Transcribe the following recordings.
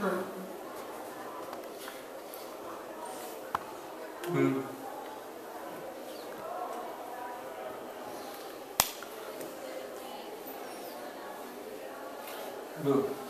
응. 응. 응.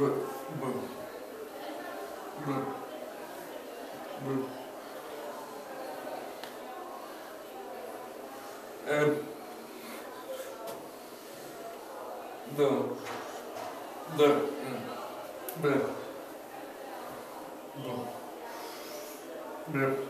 but, but, but, but, and the, the, the, the, the,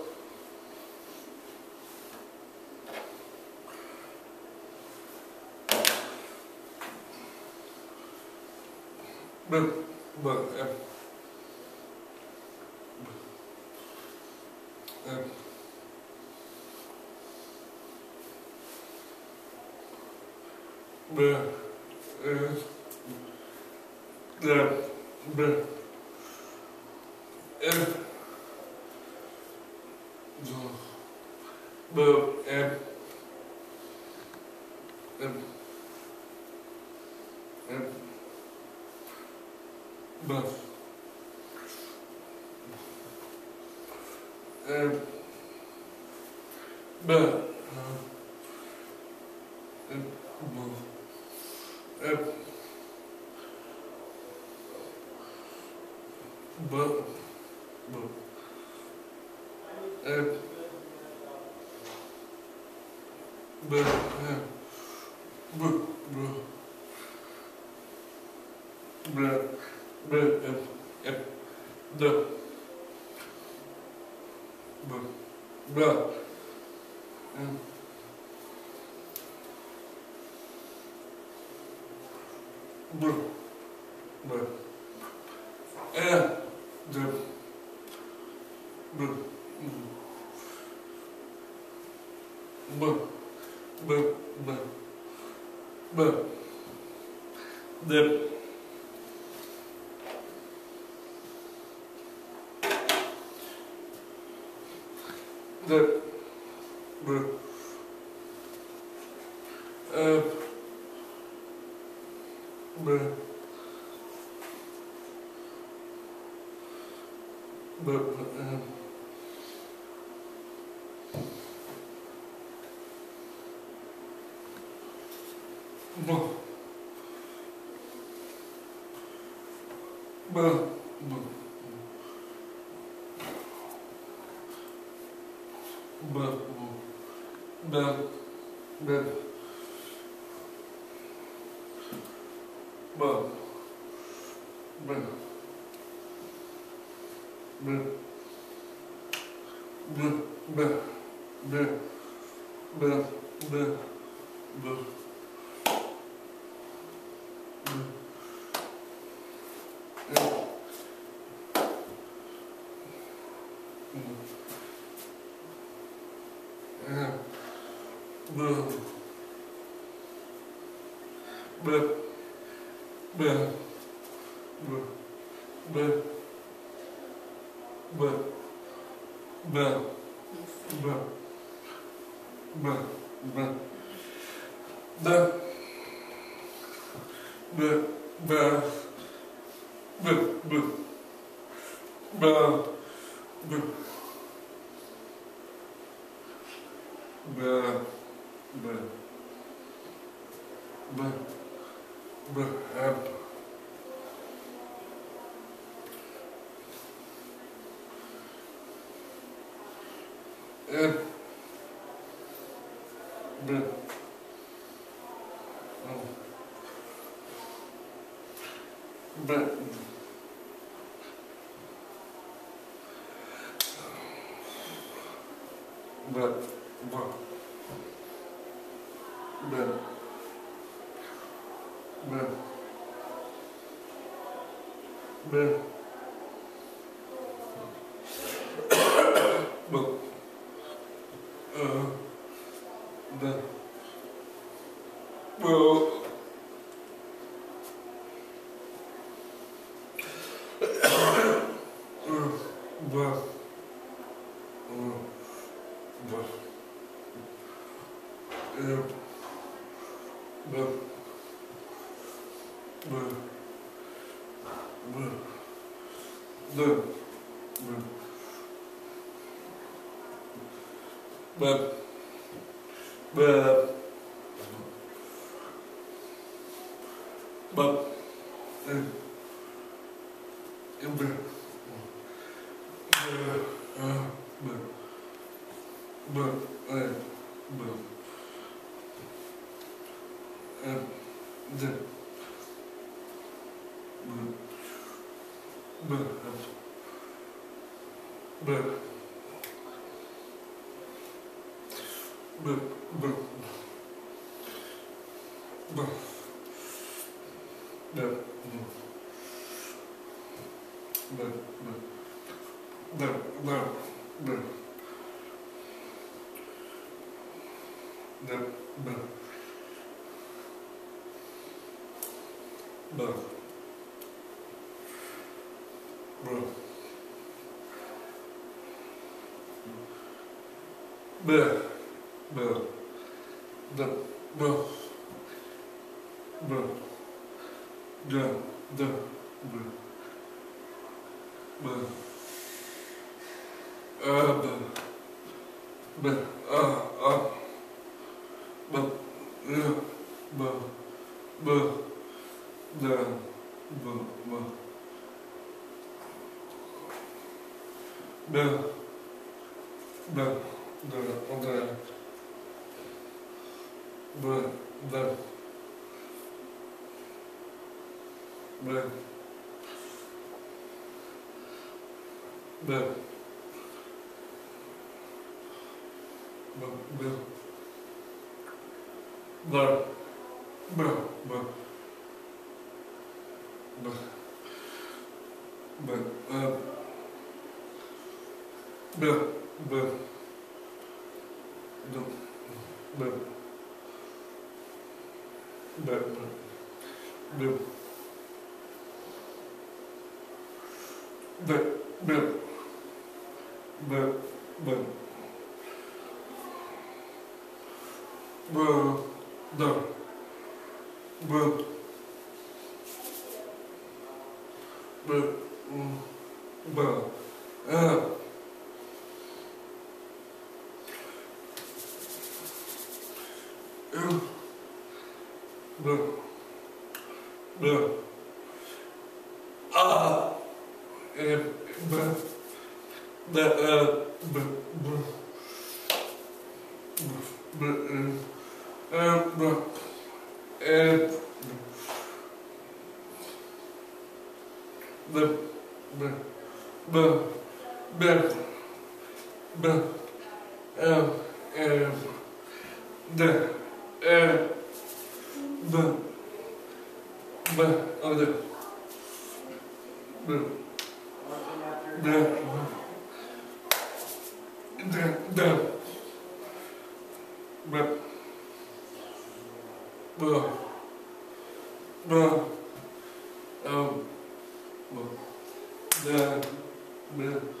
but, but, uh, uh, but, uh, the, but, Bum, bum, bum. But the the Eh but but uh, Б. Б. Б. เบื่อเบื่อเบื่อเบื่อเบื่อเบื่อเบื่อเบื่อเบื่อเบื่อเบื่อเบื่อ Bă. Bă. Bă. Bă. Bă. Bă. Bă. Б. Б. Да. Б. Б. Да. Да. Б. Б. А. Б. Б. А. А. Б. Н. Б. Б. Да. Б. Б. Б. Б. Да, да. да, да. да, да, да, да, Да. да, да, да, да Б. Б. Б. Б. Э. Э. Д. Э. Б. Б. А, да. Б. Д. Д. Д. Б. Б. Б. Э. Б. Д. Б.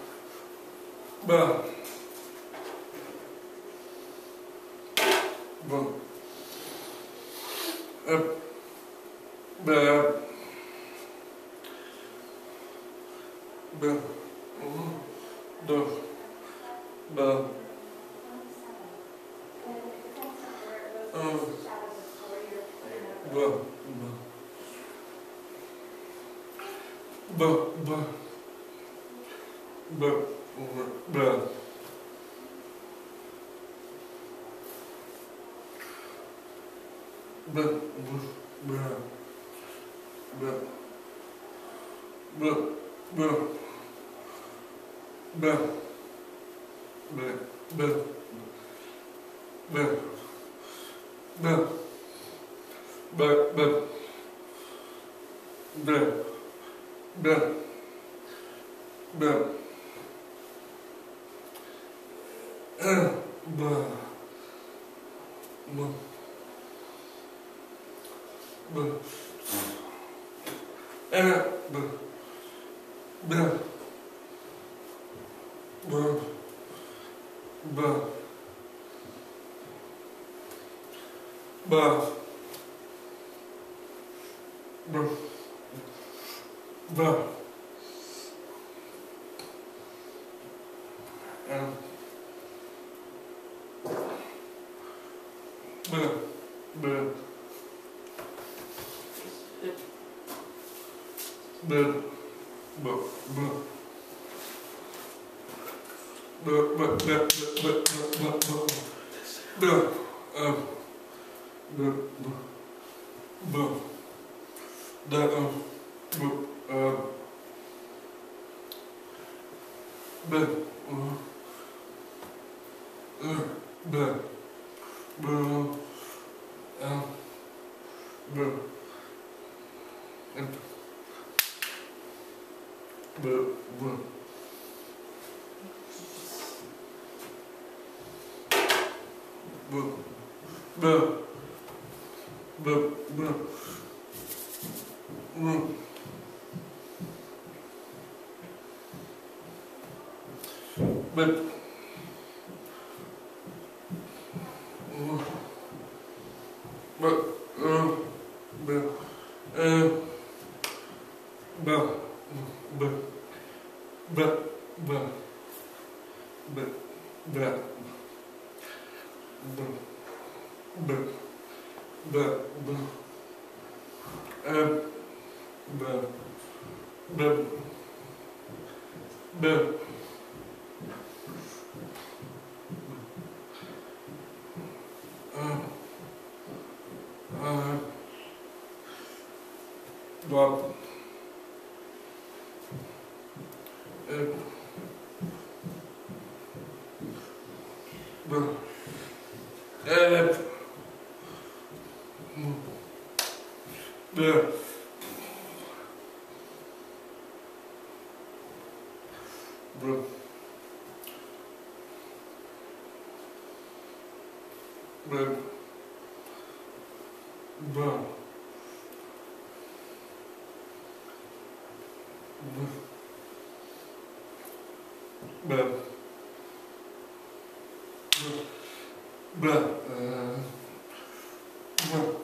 Да. Well, b. R. B. B. B. B. B. B. b bun. Bun. Bun. Bun. Bun. Bun. Bun. blah, blah, blah, uh, blah.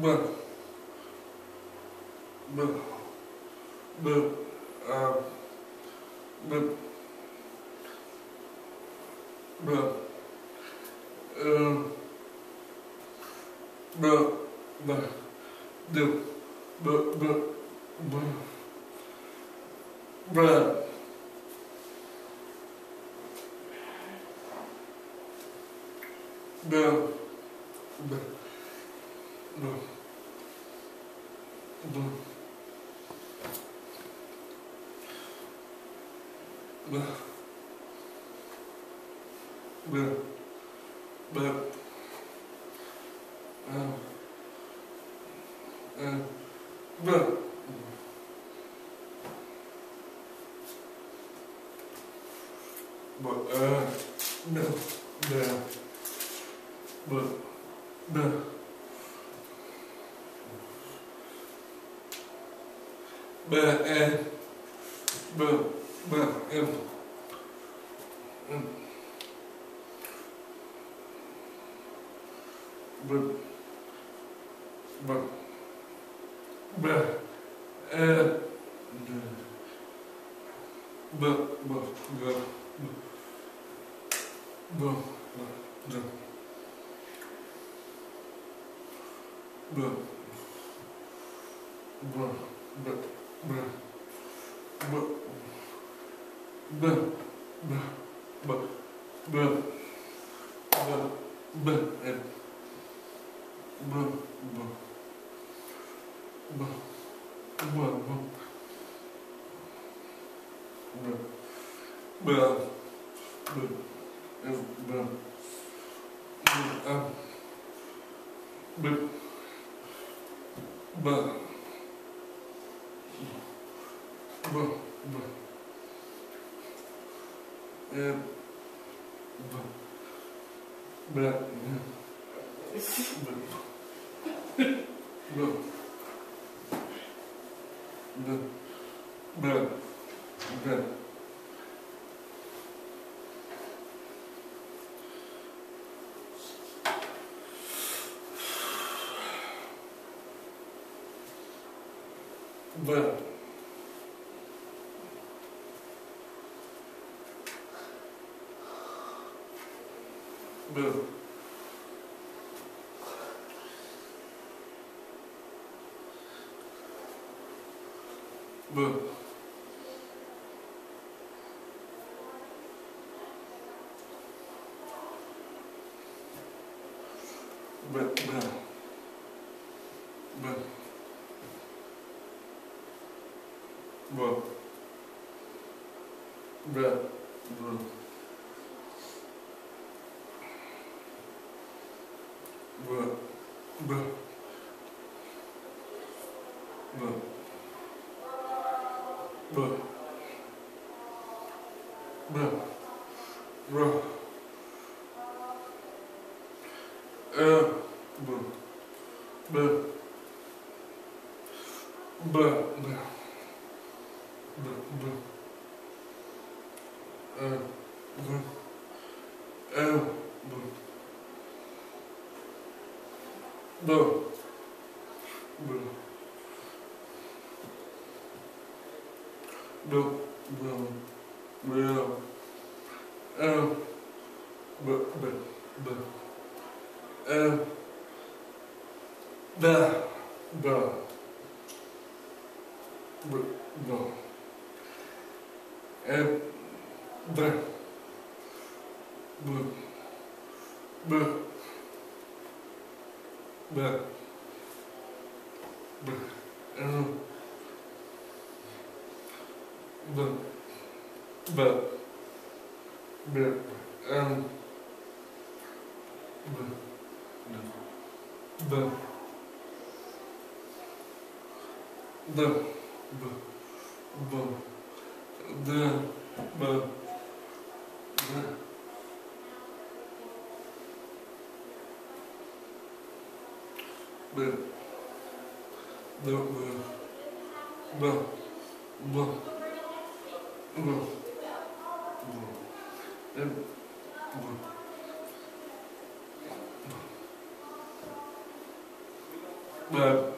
But, but, but, um, but, but, um, but, but, the, but, but, but, but, but, but, Дум. Дум. Б. Б. Б. Э. Э. Б. Б. Э. Б. Б. Б. Б. But Б. Б. Б. Б. Б. Б. Bă. Bă. Bă, bă. Bă. Bă. b, b, b. Д, Б, Б, Д, Б, Д. Б, Д, Б, Б, Б, Б, Б, М, Б. But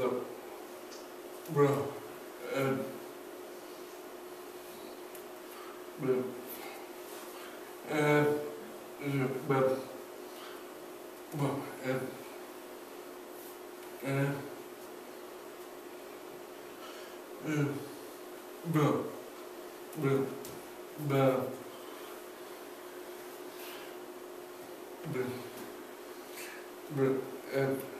the well, uh, well, uh, well, well, uh, uh, uh, well, well, well, well, well,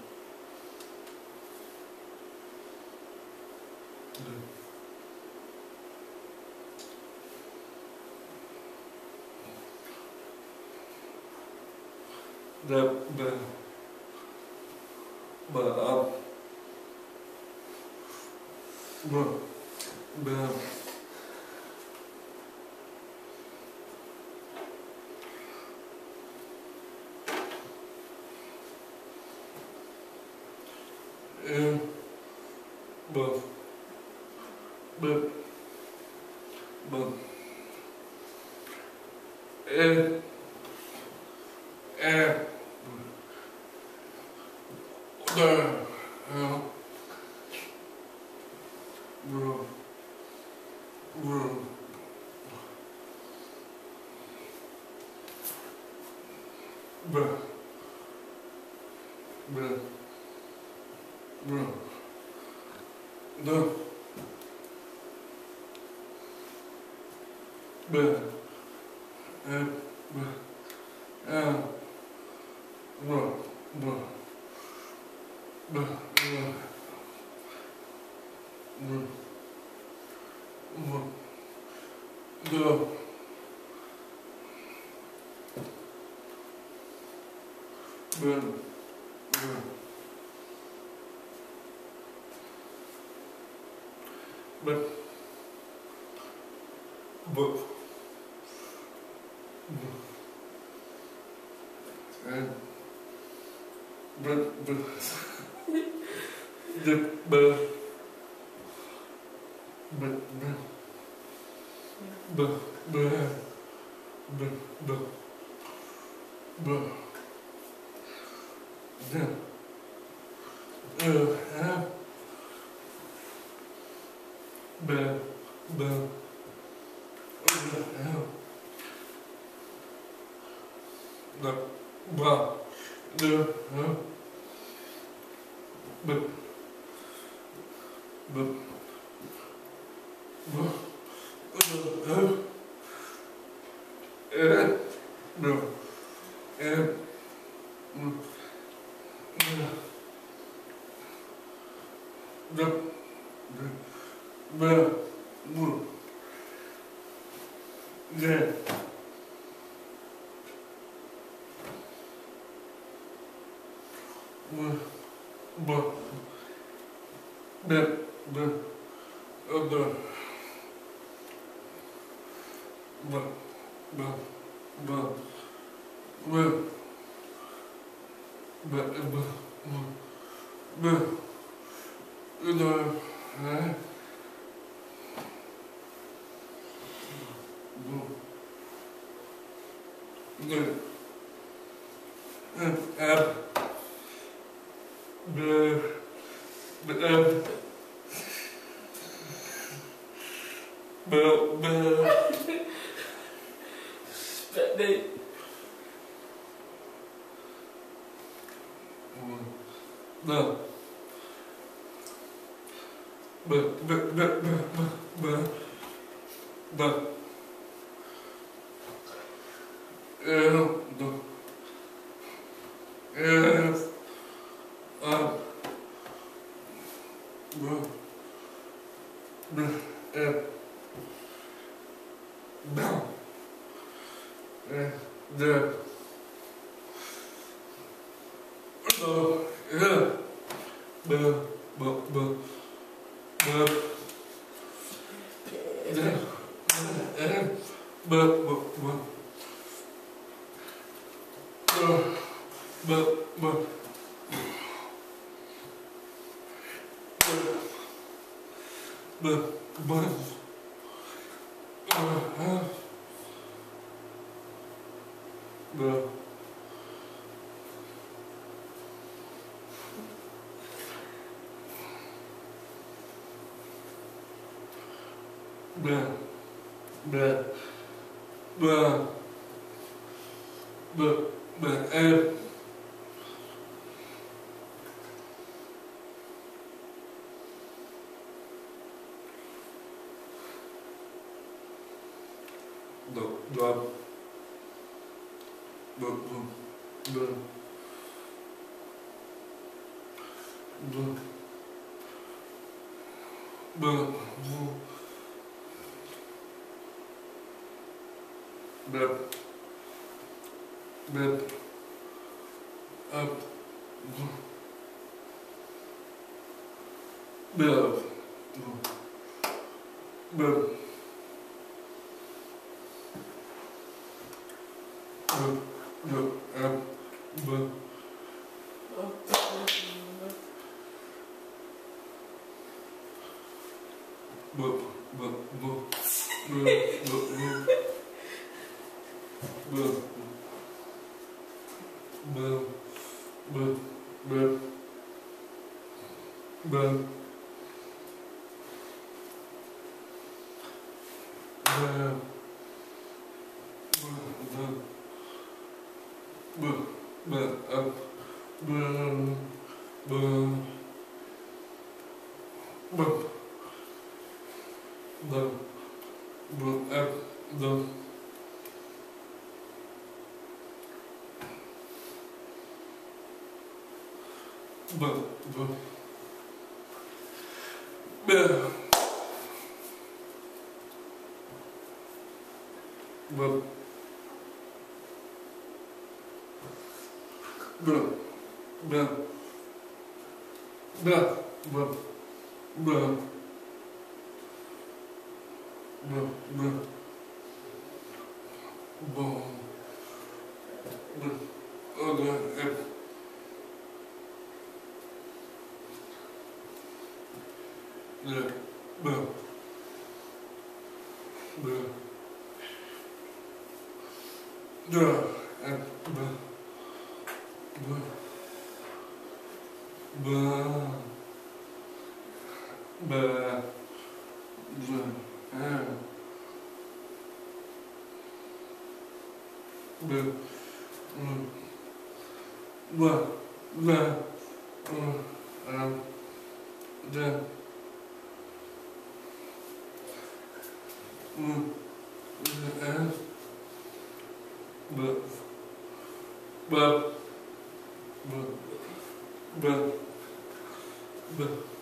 Bă, bă, bă, bă, bă. But, but, Boo. b b b b b b b b b b b b b Yeah. Bleh. Bleh. Bleh. Bleh. Spit Mano. Mano. Mano. But up, boom, boom, boom, boom, boom, up, boom. Boom, boom. Well, well.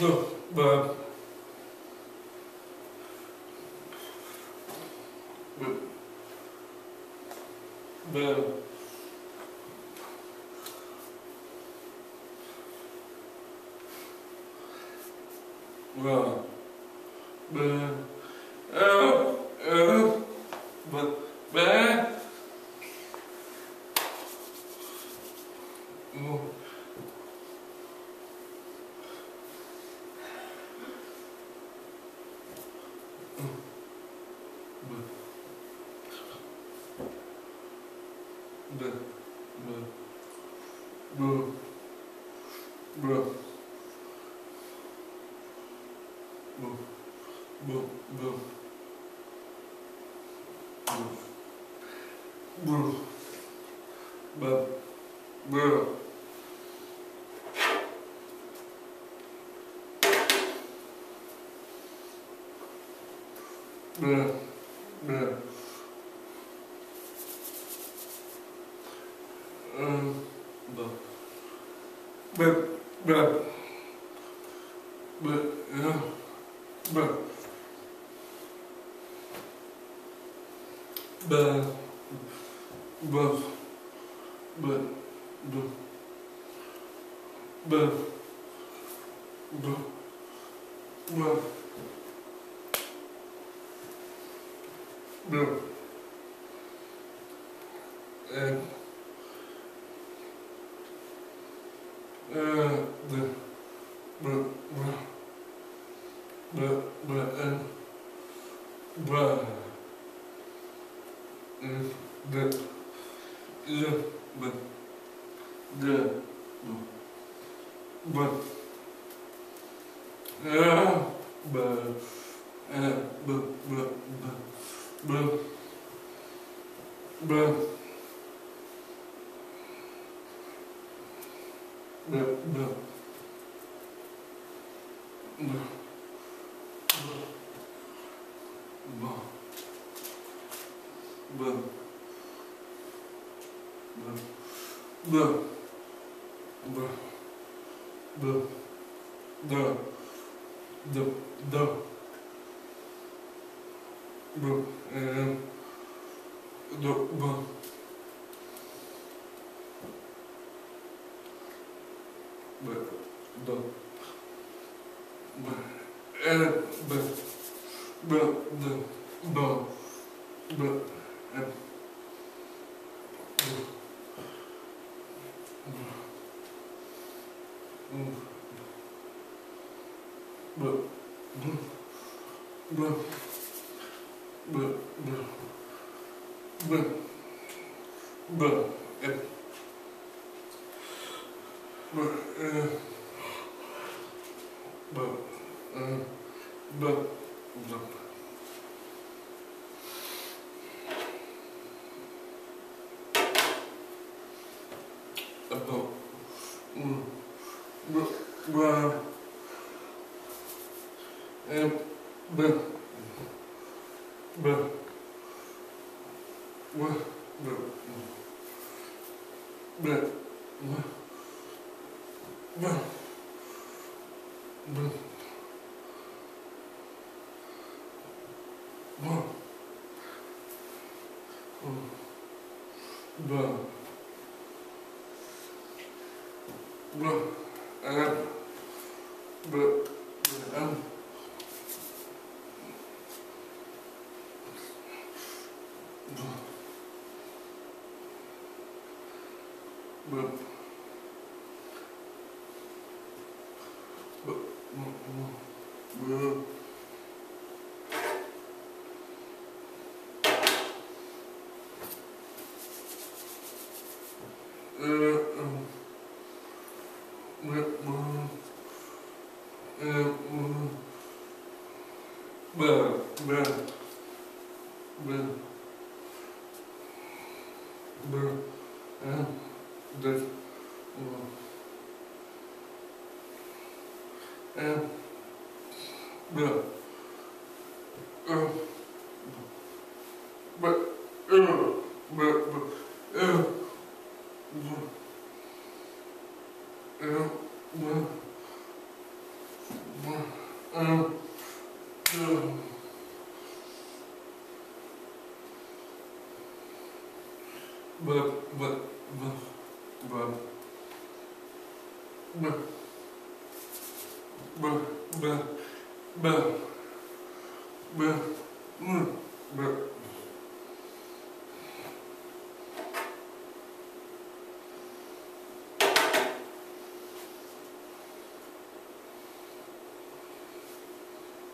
в Bă. Bă. Bă. Bă. Bă. Bă. Bă. да, да, да, да, да, да, да, э, да, да. Б, да, Б, э, Б, Б, да, да, Б, э. Blue. belum. Anggap belum. Belum. Belum belum belum.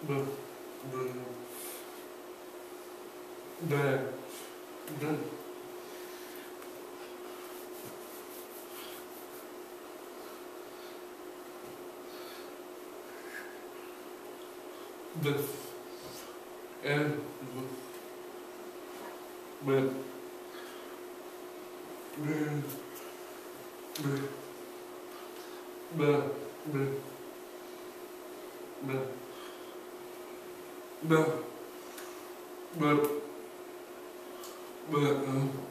the the the the the and the the the the the but, but, but,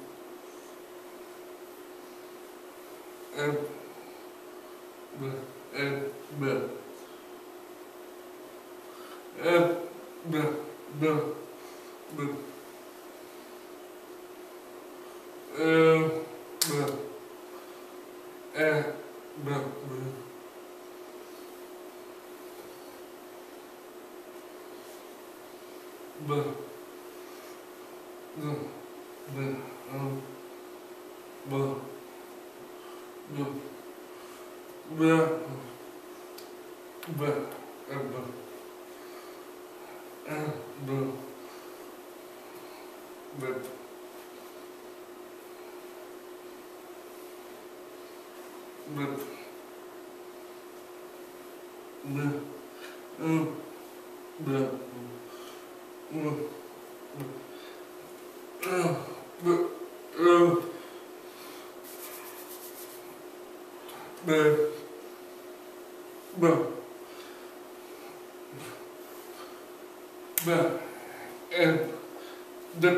and the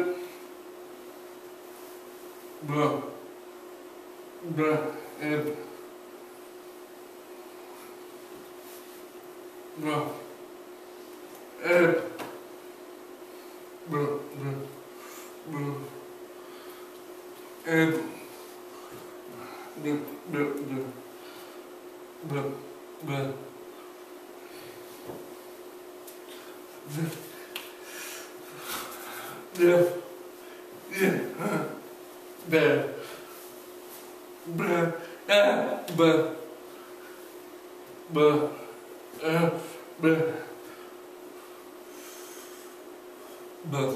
the the and the and the the and the de de the the the Brev. Brev. Brev. Brev. Brev. Brev. Brev.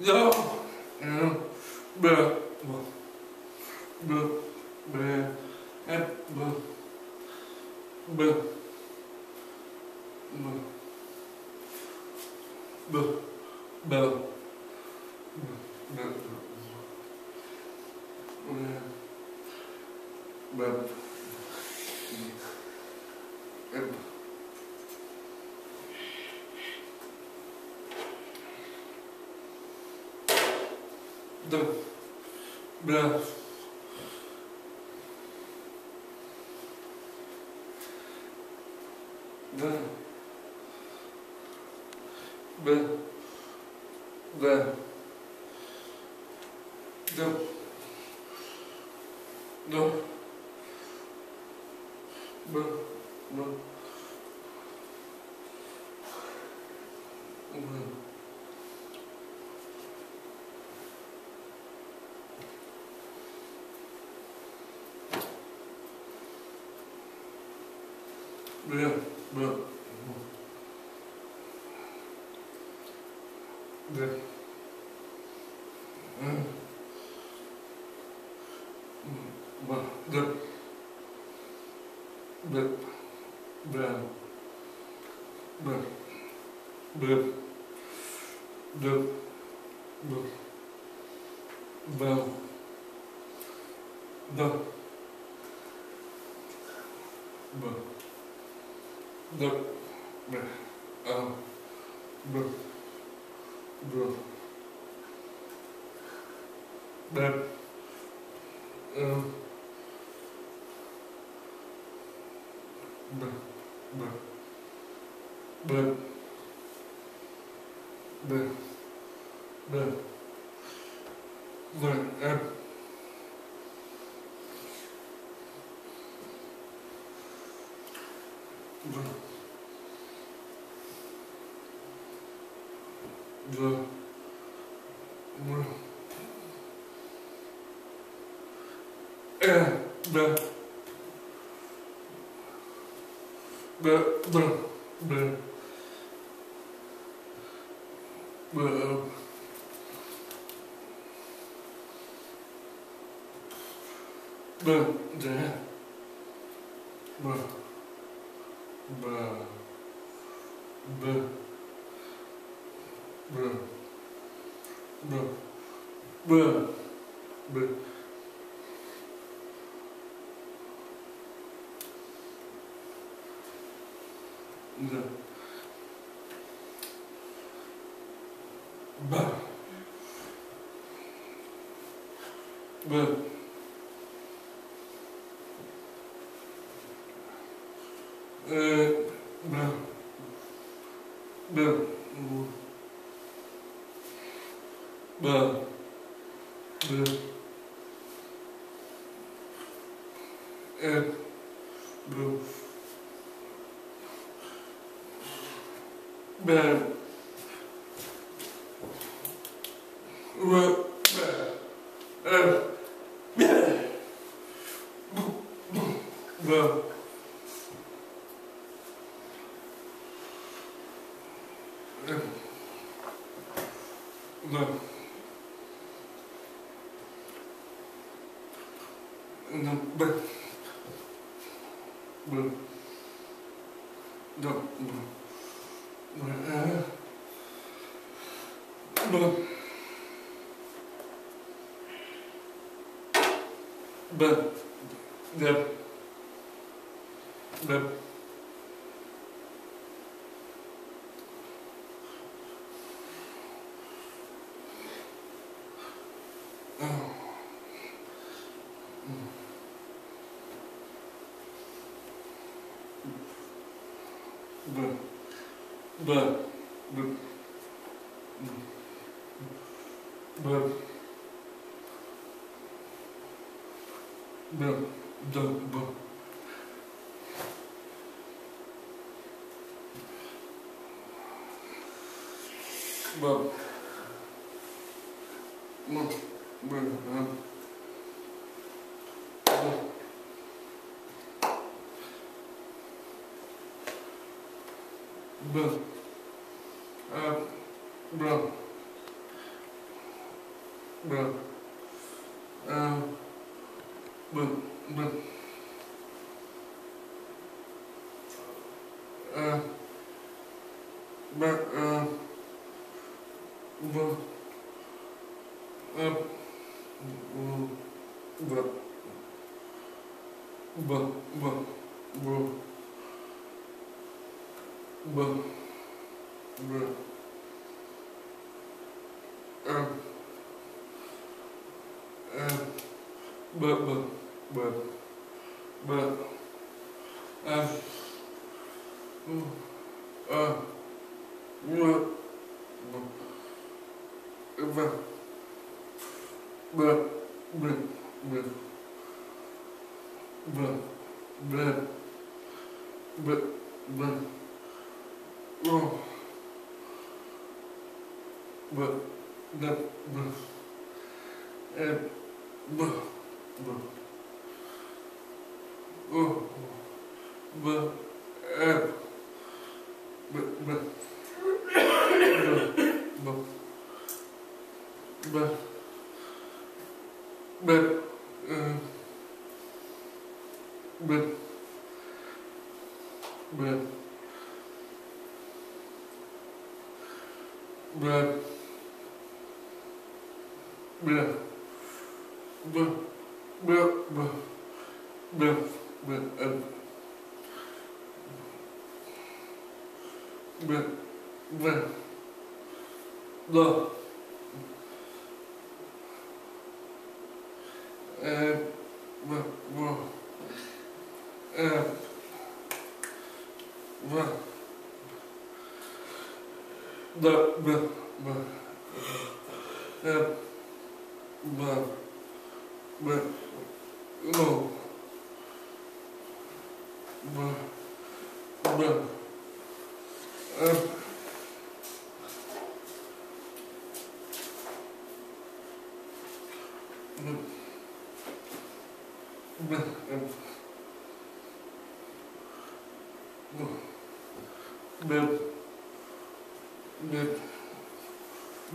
Ja. Ja. Brev. Brev. Brev. Brev. Brev. Brev. Brev. Bă. Bă. Bă. Bă. Da. Bla. Да. Да. Да. Да. Да. Yeah. blue, blue, blue, blue, um, blue, blue. uh, bă, de? Bă, bă, bă, bă, bă, bă, bă. Yeah. But the the Б, Б, Б, Б, Э, Э, Б, Б, Б, Б, Б, Б, Б, Б, Б, О, Б, Б, Б, Э, Б, but Boop. Boop.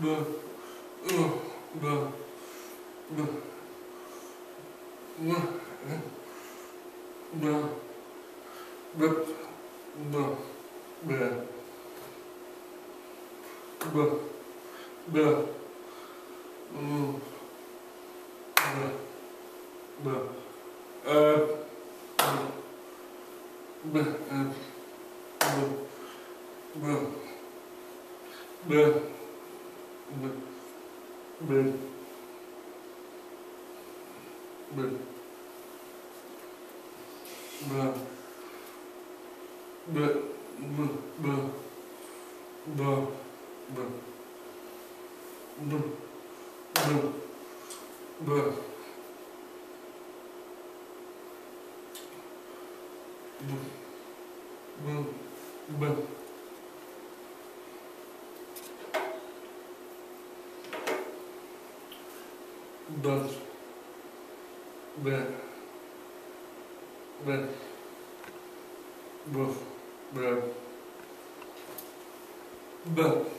Boop. branco, branco, branco, branco, branco.